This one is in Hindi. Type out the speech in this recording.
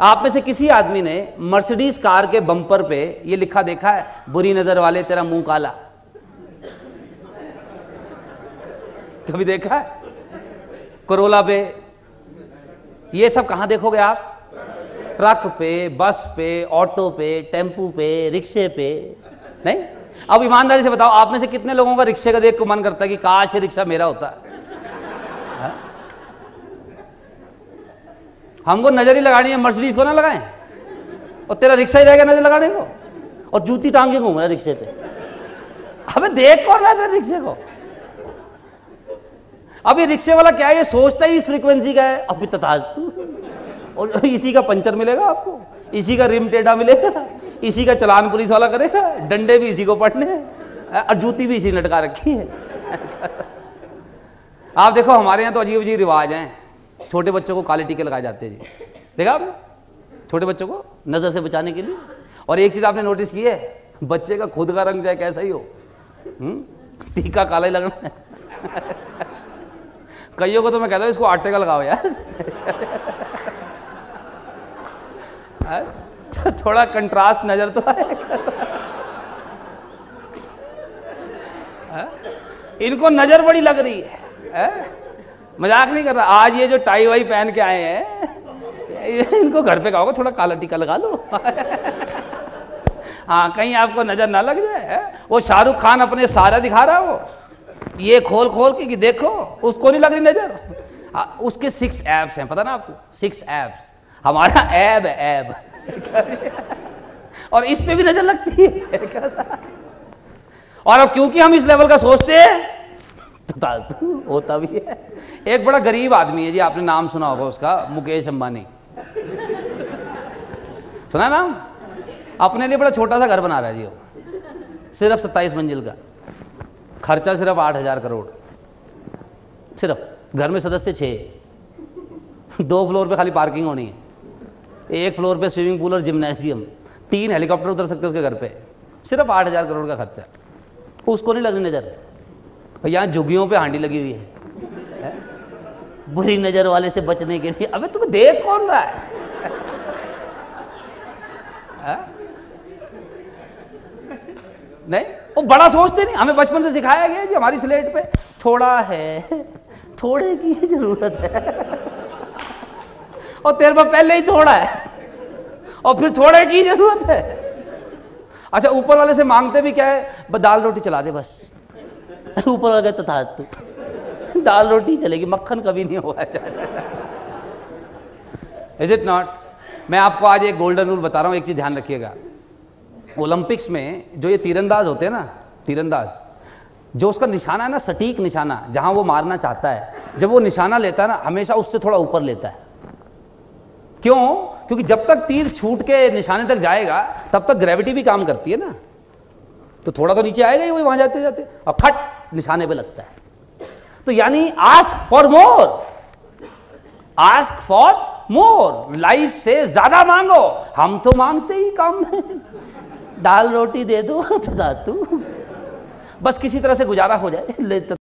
आप में से किसी आदमी ने मर्सिडीज कार के बम्पर पे ये लिखा देखा है, बुरी नज़र वाले, तेरा मुँह काला. कभी देखा है? करोला पे। ये सब कहाँ देखोगे आप? ट्रक पे, बस पे, ऑटो पे, टेंपू पे, रिक्शे पे। नहीं? अब ईमानदारी से बताओ, आप में से कितने लोगों का रिक्शे का देख को मन करता है कि, काश रिक्शा मेरा होता। है हमको नज़र ही लगानी है मर्सिडीज को ना लगाएँ। और तेरा रिक्शा ही रहेगा नज़र लगाने को। और जूती टांग के घूम रहा रिक्शे पे। अबे देख कौन रहा है रिक्शे को? अब ये रिक्शे वाला क्या है ये सोचता ही इस फ्रीक्वेंसी का है? अभी तथा तू और इसी का पंचर मिलेगा आपको। इसी का रिम टेढ़ा मिलेगा। इसी का चलान पुलिस वाला करेगा। डंडे भी इसी को पड़ने और जूती भी इसी लटका रखी है। आप देखो, हमारे यहाँ तो अजीब अजीब रिवाज हैं। छोटे बच्चों को काले टीके लगाए जाते हैं जी। देखा आपने? छोटे बच्चों को नज़र से बचाने के लिए। और एक चीज़ आपने नोटिस की है? बच्चे का खुद का रंग चाहे कैसा ही हो। हुँ? टीका काला ही लगना कईयों को तो मैं कहता हूँ इसको आटे का लगाओ यार। थोड़ा कंट्रास्ट नज़र तो आए इनको नज़र बड़ी लग रही है, है? मज़ाक नहीं कर रहा। आज ये जो टाई वाई पहन के आए हैं इनको घर पे कहोगे थोड़ा काला टीका लगा लो। हाँ कहीं आपको नज़र ना लग जाए वो शाहरुख खान अपने सारा दिखा रहा वो। ये खोल खोल के कि देखो उसको नहीं लग रही नज़र? आ, उसके सिक्स एब्स हैं पता ना आपको? सिक्स एब्स हमारा ऐब है एब और इस पे भी नज़र लगती है। और अब क्योंकि हम इस लेवल का सोचते हैं तो होता भी है। एक बड़ा गरीब आदमी है जी आपने नाम सुना होगा उसका मुकेश अंबानी। सुना नाम अपने लिए बड़ा छोटा सा घर बना रहा है जी वो। सिर्फ़ सत्ताईस मंजिल का। खर्चा सिर्फ़ आठ हज़ार करोड़। सिर्फ़। घर में सदस्य छह। दो फ्लोर पे खाली पार्किंग होनी है। एक फ्लोर पे स्विमिंग पूल और जिम्नेशियम तीन हेलीकॉप्टर उतर सकते उसके घर पे। सिर्फ़ आठ हज़ार करोड़ का खर्चा। उसको नहीं लगने नज़र यहाँ झुग्गियों पे हांडी लगी हुई है, है? बुरी नज़र वाले से बचने के लिए। अबे तुम्हें देख कौन रहा है, है? नहीं वो बड़ा सोचते नहीं। हमें बचपन से सिखाया गया जी हमारी स्लेट पे। थोड़ा है थोड़े की ज़रूरत है। और तेरे पर पहले ही थोड़ा है और फिर थोड़े की ज़रूरत है। अच्छा ऊपर वाले से मांगते भी क्या है? दाल रोटी चला दे बस। ऊपर वाले तो था तू दाल रोटी चलेगी, मक्खन कभी नहीं हुआ इज़ इट नॉट मैं आपको आज एक गोल्डन रूल बता रहा हूँ, एक चीज़ ध्यान रखिएगा। ओलंपिक्स में जो ये तीरंदाज होते हैं ना, तीरंदाज, जो उसका निशाना है ना, सटीक निशाना, जहाँ वो मारना चाहता है, जब वो निशाना लेता है ना, हमेशा उससे थोड़ा ऊपर लेता है। क्यों? क्योंकि जब तक तीर छूट के निशाने तक जाएगा, तब तक ग्रेविटी भी काम करती है ना। तो थोड़ा तो नीचे आएगा ही, वही वहाँ जाते जाते और फट, निशाने पे लगता है। तो यानी ask for more ask for more life से ज़्यादा मांगो। हम तो मांगते ही कम है। दाल रोटी दे दो तो तू बस किसी तरह से गुजारा हो जाए। ले तो